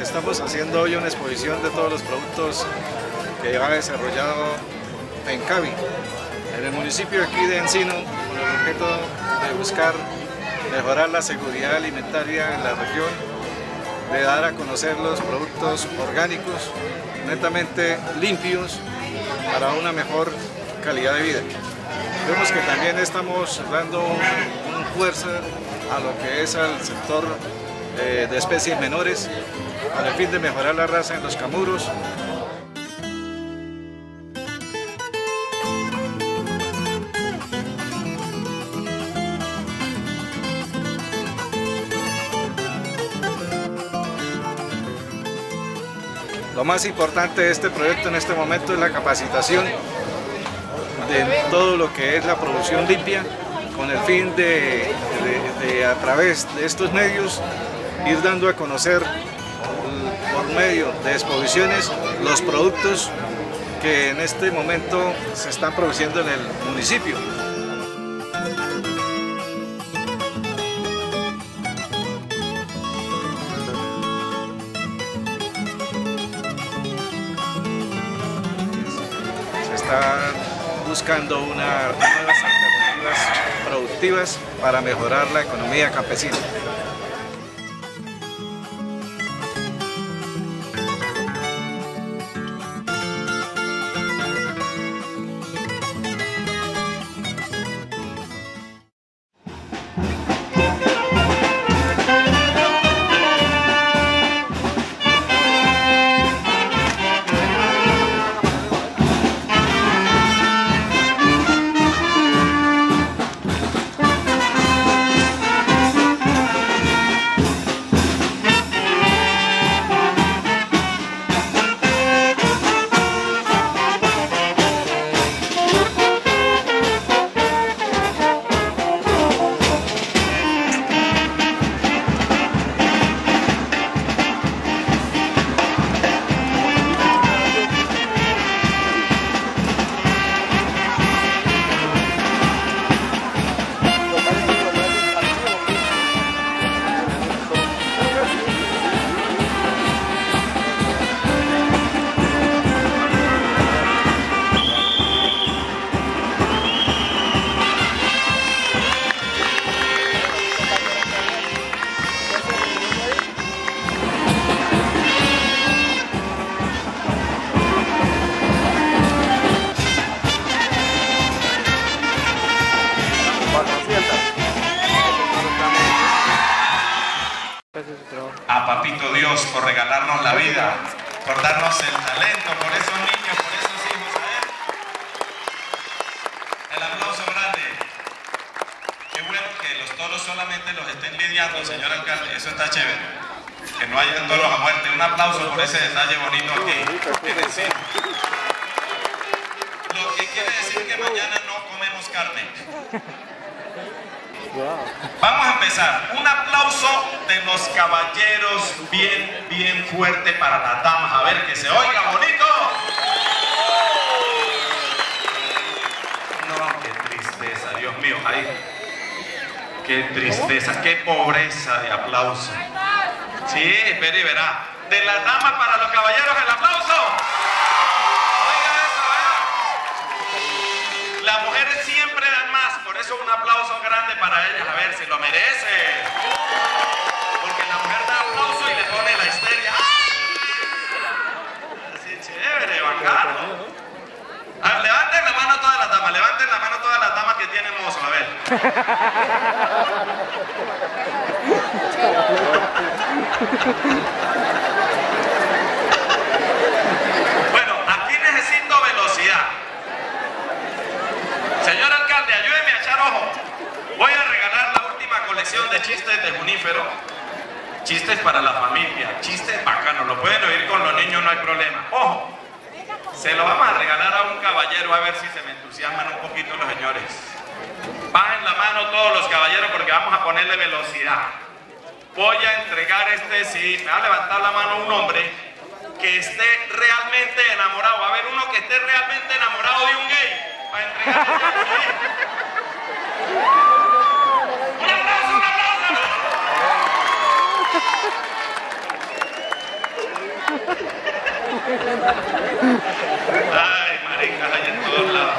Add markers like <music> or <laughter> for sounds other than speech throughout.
Estamos haciendo hoy una exposición de todos los productos que ha desarrollado Encavi en el municipio aquí de Encino con el objeto de buscar mejorar la seguridad alimentaria en la región, de dar a conocer los productos orgánicos netamente limpios para una mejor calidad de vida. Vemos que también estamos dando una fuerza a lo que es al sector eh, de especies menores, con el fin de mejorar la raza en los camuros, Lo más importante de este proyecto en este momento es la capacitación de todo lo que es la producción limpia, con el fin de, a través de estos medios ir dando a conocer por medio de exposiciones los productos que en este momento se están produciendo en el municipio. está buscando unas nuevas alternativas productivas para mejorar la economía campesina. Dios por regalarnos la vida, por darnos el talento, por esos niños, por esos hijos a Él. El aplauso grande. Qué bueno que los toros solamente los estén lidiando, señor alcalde, eso está chévere. Que no haya toros a muerte. Un aplauso por ese detalle bonito aquí. Lo que quiere decir que mañana no comemos carne. Vamos a empezar. Un aplauso de los caballeros bien, bien fuerte para las damas. A ver, que se oiga bonito. No, qué tristeza, Dios mío. Ay, qué tristeza, qué pobreza de aplauso. Sí, espere y verá. De las damas para los caballeros, el aplauso. Por eso un aplauso grande para ellas. A ver, si lo merece. Porque la mujer da aplauso y le pone la histeria. Así chévere, bacano. Levanten la mano todas las damas, levanten la mano todas las damas que tienen mozo, a ver. <laughs> Bueno, aquí necesito velocidad. Señor alcalde, ayúdeme a echar ojo. Voy a regalar la última colección de chistes de Junífero. Chistes para la familia, chistes bacanos. Lo pueden oír con los niños, no hay problema. Ojo, se lo vamos a regalar a un caballero a ver si se me entusiasman un poquito los señores. Bajen la mano todos los caballeros porque vamos a ponerle velocidad. Voy a entregar este, sí, me va a levantar la mano un hombre que esté realmente enamorado. Va a haber uno que esté realmente enamorado de un gay. ¡Un aplauso, un aplauso! Ay, maricas hay en todos lados.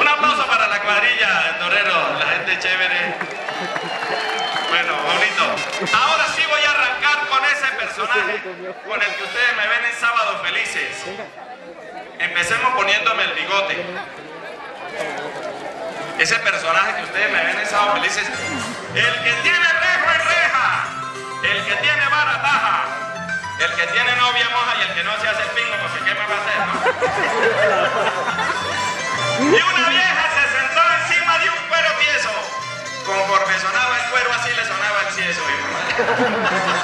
Un aplauso para la cuadrilla de toreros, la gente chévere. Bueno, bonito. Ahora sí voy a arrancar con ese personaje con el que ustedes me ven en Sábado Felices. Empecemos poniéndome el bigote. Ese personaje que ustedes me ven en Sábado Felices. El que tiene rejo en reja. El que tiene vara taja. El que tiene novia moja y el que no se hace el pingo, pues ¿qué me va a hacer? no? <laughs> Y una vieja se sentó encima de un cuero tieso. Conforme sonaba el cuero, así le sonaba el cieso. hijo de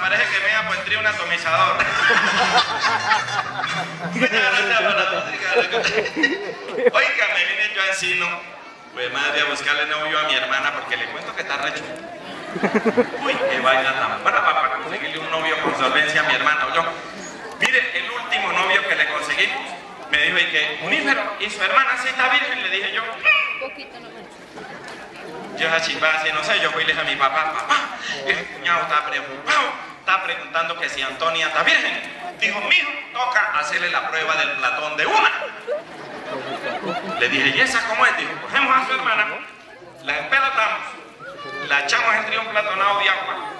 parece que me ha puesto un atomizador. Oiga, me vine yo a Encino. Pues madre a buscarle novio a mi hermana porque le cuento que está recho. Uy, qué vaina tan brava para conseguirle un novio con solvencia a mi hermana. Yo, mire, el último novio que le conseguimos me dijo, ¿y que Unífero? ¿Y su hermana sí está virgen? Le dije yo, Poquito no yo esa chimba así, no sé, yo fui y le dije a mi papá, papá, el cuñado está preocupado, está preguntando que si Antonia está virgen. Dijo, mijo, toca hacerle la prueba del platón de una. Le dije, ¿y esa cómo es? Dijo, cogemos a su hermana, la empelotamos, la echamos entre un platonado de agua,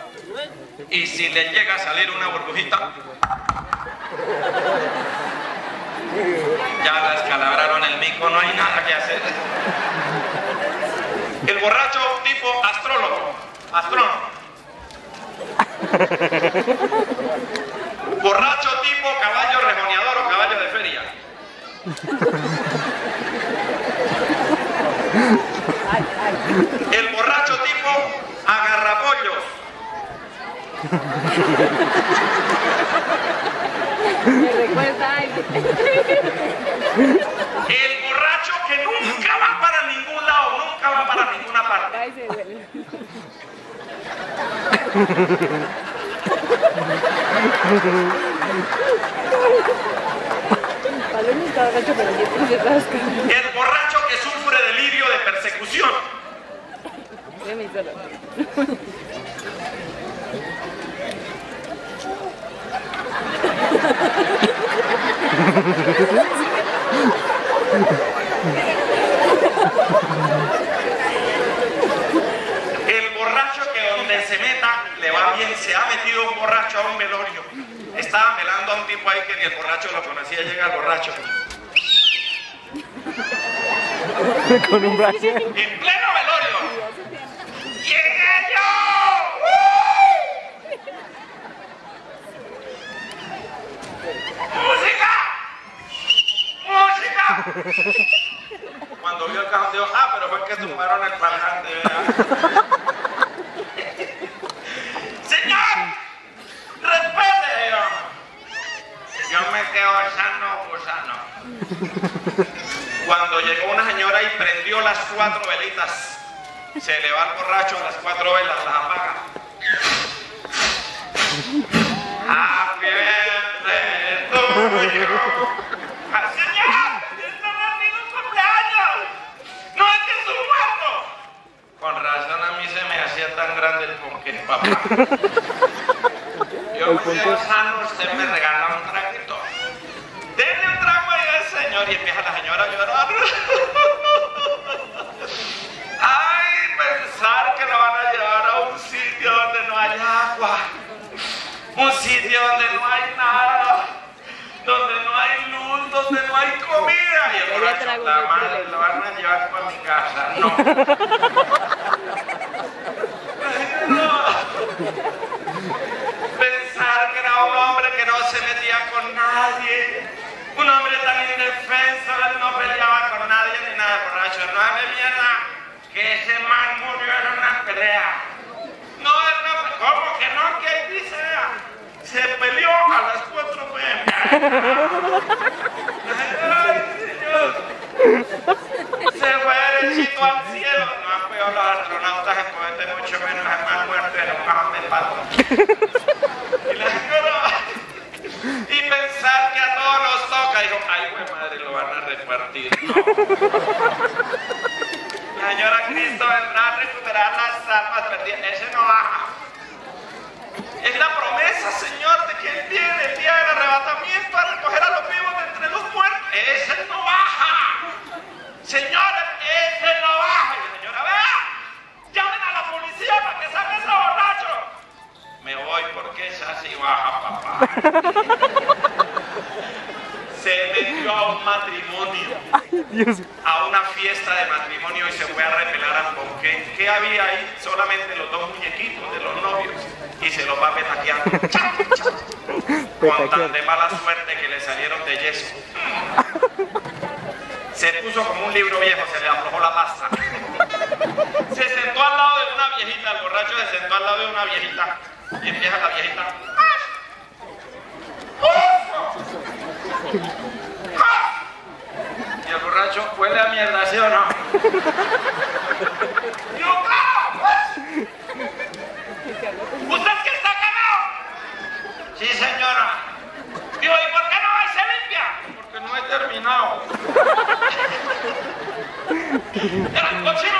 y si le llega a salir una burbujita, ya la escalabraron el mico, no hay nada que hacer. El borracho tipo astrólogo, astrónomo. Borracho tipo caballo rejoneador o caballo de feria. El borracho tipo agarrapollos. Me recuerda algo. El borracho que nunca va para ningún lado, nunca va para ninguna parte. Ay, se duele. El borracho que sufre delirio de persecución. <laughs> Se me hizo loco. El borracho que donde se meta Se ha metido un borracho a un velorio. Estaba velando a un tipo ahí que ni el borracho lo conocía. Llega el borracho. <laughs> Con un brazo. En pleno velorio. ¡Llegué yo! ¡Música! ¡Música! <laughs> Cuando vio el cajón dijo, ah, pero fue que tumbaron el parlante, ¿verdad? <laughs> ¡Señor! ¡Respete! Yo, yo me quedo sano, gusano. Cuando llegó una señora y prendió las cuatro velitas, se le va el borracho a las cuatro velas, las apaga. Happy birthday to you. ¡Señor! ¡Esto no ha sido un cumpleaños! ¡No es que es un muerto! Con razón a mí se me hacía tan grande el ponque, papá. <laughs> Yo me quedo sano, usted me regala un traguito. Denle un trago ahí al señor y empieza la señora a llorar. Ay, pensar que lo van a llevar a un sitio donde no hay agua. Un sitio donde no hay nada. Donde no hay luz, donde no hay la madre, lo van a llevar para mi casa. No. <laughs> No. Pensar que era un hombre que no se metía con nadie. Un hombre tan indefenso, él no peleaba con nadie ni nada borracho. No hable mierda, que ese man murió en una pelea. No, él no, ¿cómo que no? Que dice, se peleó a las 4 pm. <laughs> Ay, señor. Se fue derechito al cielo. No han podido los astronautas en cohete, mucho menos en más muerte en un cajón de Y la señora, y pensar que a todos nos toca, dijo, ay, güey, madre, lo van a repartir señora Cristo vendrá a recuperar las almas perdidas. Ese no baja. Es la promesa, Señor, de que Él viene el día del arrebatamiento a recoger a los vivos de entre los muertos. Ese no baja. Señor, ese no baja. Y la señora, vea, llamen a la policía para que saque ese borracho. Me voy porque esa sí baja, papá. Se metió a un matrimonio Dios. a una fiesta de matrimonio y se fue a repelar a porque ¿qué había ahí? Solamente los dos muñequitos de los novios y se los va petaqueando. <laughs> Con tan de mala suerte que le salieron de yeso. Se puso como un libro viejo, se le aflojó la pasta. Se sentó al lado de una viejita, el borracho se sentó al lado de una viejita y empieza la viejita. Y el borracho huele a mierda, ¿sí o no? Claro, pues. ¿Usted es que está cagado? Sí, señora. Digo, ¿y por qué no va y se limpia? Porque no he terminado. <laughs> El cochino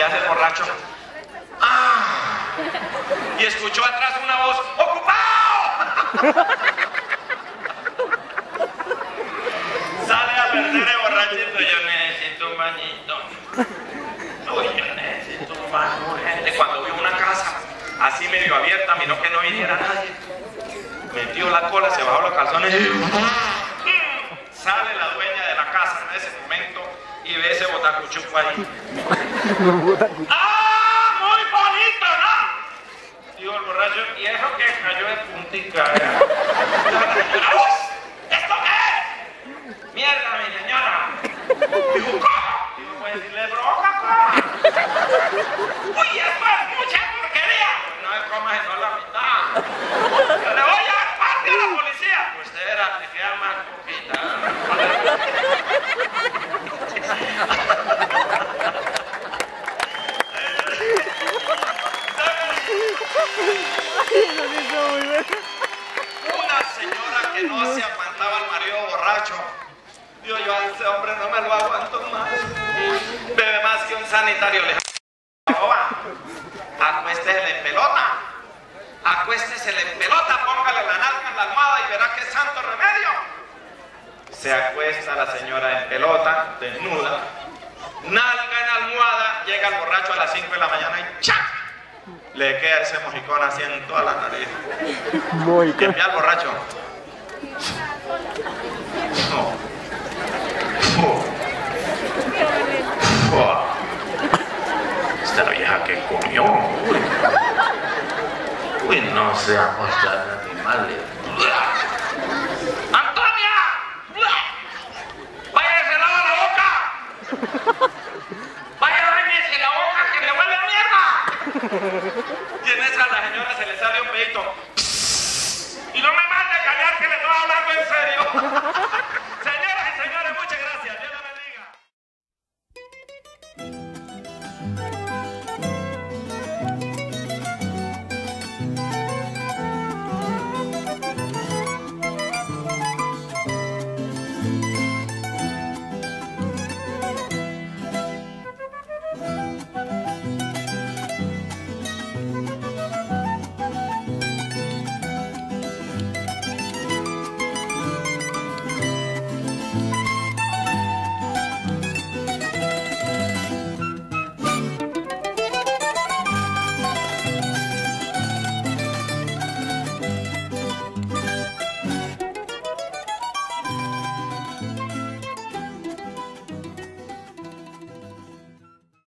Y hace el borracho. ¡Ah! Y escuchó atrás una voz. ¡Ocupado! <laughs> Sale a perder el borrachito. Yo necesito un bañito. Yo necesito un baño urgente. Cuando vio una casa así medio abierta, miró que no viniera nadie. Metió la cola, se bajó los calzones. Sale la dueña de la casa en ese momento y ve ese botacuchuco ahí. <laughs> ¡Ah! ¡Muy bonito, ¿no? Digo el borracho, y eso que cayó de puntica. ¿eh? <laughs> ¿Esto qué es? ¡Mierda, mi señora! <laughs> Digo, ¿cómo? Digo, pues decirle broca, ¿cómo? ¡Uy, esto es mucha porquería! No me comas sino la mitad. ¡Le voy a dar parte a la policía! Pues era, te queda más Una no se aguantaba al marido borracho. Digo yo, a ese hombre no me lo aguanto más. Bebe más que un sanitario. Le Acuéstese en pelota. Acuéstese en pelota, póngale la nalga en la almohada y verá qué santo remedio. Se acuesta la señora en pelota, desnuda. Nalga en almohada, llega el borracho a las 5 de la mañana y ¡chac! Le queda ese mojicón así en toda la nariz. Envía al borracho. Vieja que comió. Uy, no se acostan animales. ¡Antonia! ¡Vaya se lava la boca! ¡Vaya bañese la boca que le huele mierda! Y en esa a la señora se le sale un pedito. Y no me mande a callar que le estoy hablando en serio.